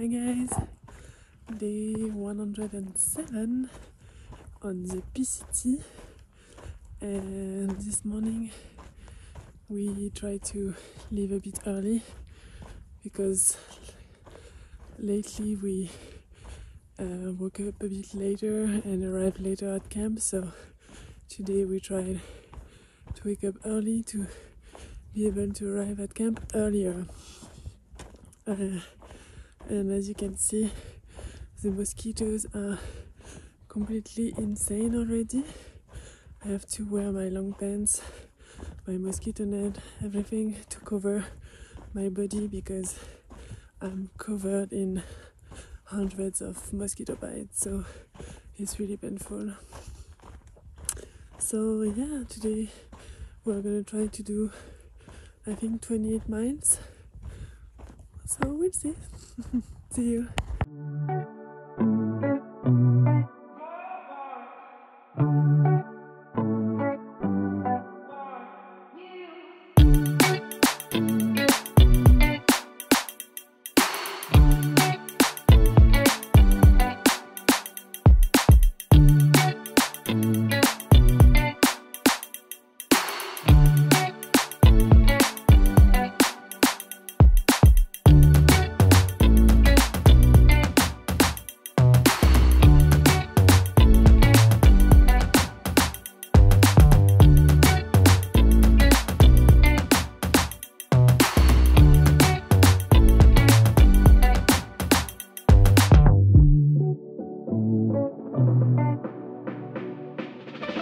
Hi guys, day 107 on the PCT, and this morning we try to leave a bit early because lately we uh, woke up a bit later and arrived later at camp. So today we tried to wake up early to be able to arrive at camp earlier. Uh, and as you can see, the mosquitoes are completely insane already. I have to wear my long pants, my mosquito net, everything to cover my body because I'm covered in hundreds of mosquito bites, so it's really painful. So, yeah, today we're gonna try to do I think 28 miles. So, we'll see. see you. Hi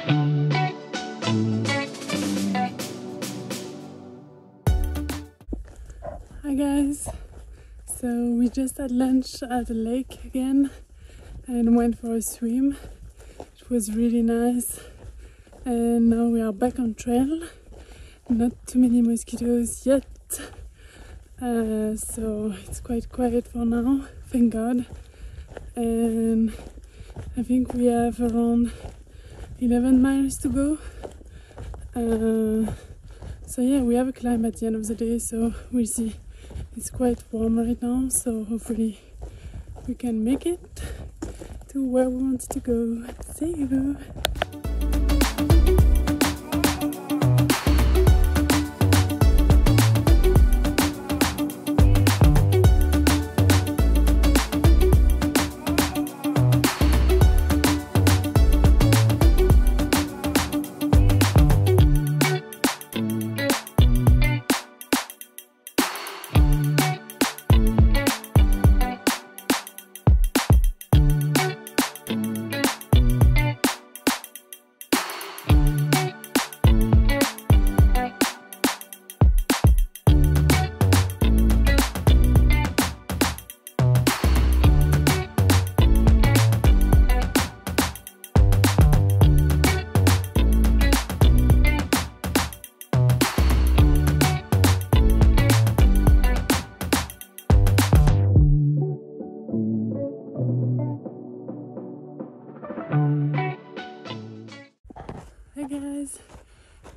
guys, so we just had lunch at the lake again and went for a swim. It was really nice, and now we are back on trail. Not too many mosquitoes yet, uh, so it's quite quiet for now, thank God. And I think we have around 11 miles to go. Uh, so yeah, we have a climb at the end of the day, so we'll see. It's quite warm right now, so hopefully we can make it to where we want to go. See you.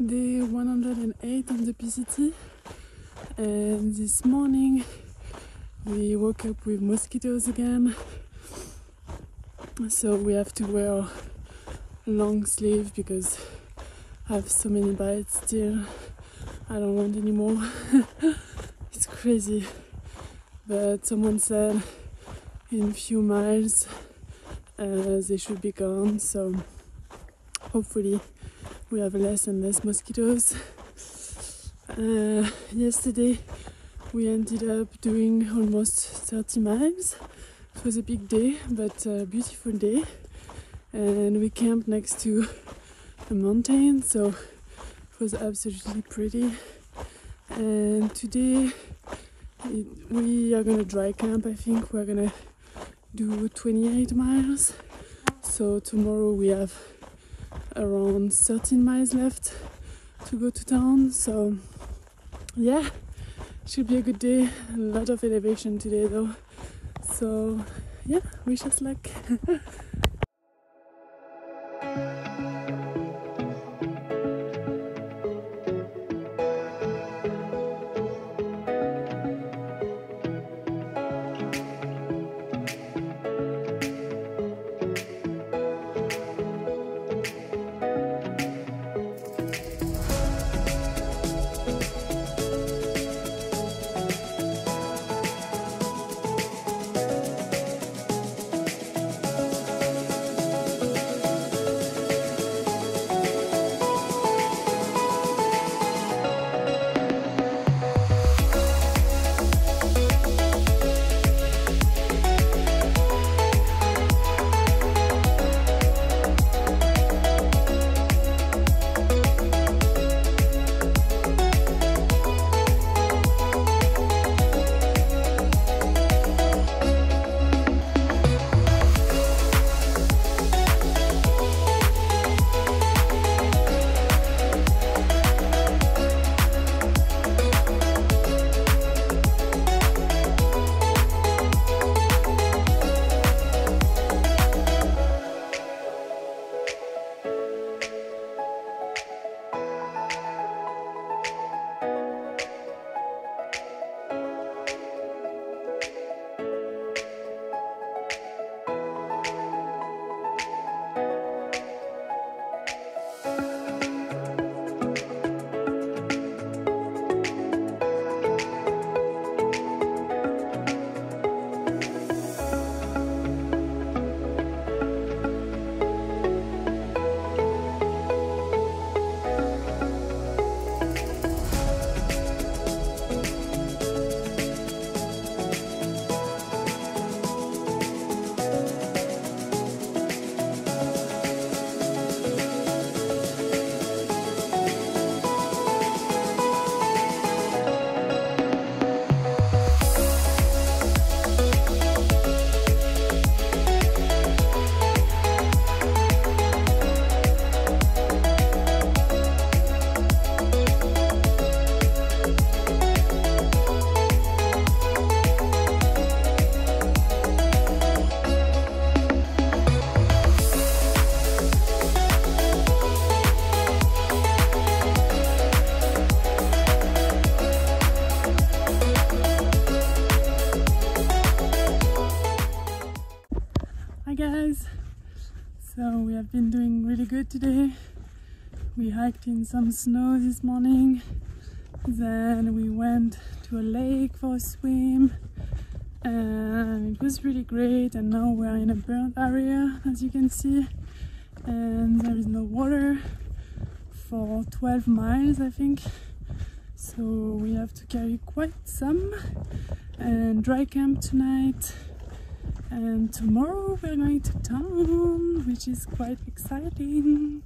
Day 108 on the PCT, and this morning we woke up with mosquitoes again, so we have to wear long sleeve because I have so many bites still. I don't want any more. it's crazy, but someone said in a few miles uh, they should be gone, so hopefully we have less and less mosquitoes. Uh, yesterday we ended up doing almost 30 miles. It was a big day, but a beautiful day. And we camped next to a mountain, so it was absolutely pretty. And today it, we are gonna dry camp. I think we're gonna do 28 miles. So tomorrow we have around 13 miles left to go to town. So, yeah, should be a good day. A lot of elevation today, though. So, yeah, wish us luck. good today. We hiked in some snow this morning, then we went to a lake for a swim, and it was really great. And now we're in a burnt area, as you can see, and there is no water for 12 miles, I think. So we have to carry quite some and dry camp tonight and tomorrow we're going to town which is quite exciting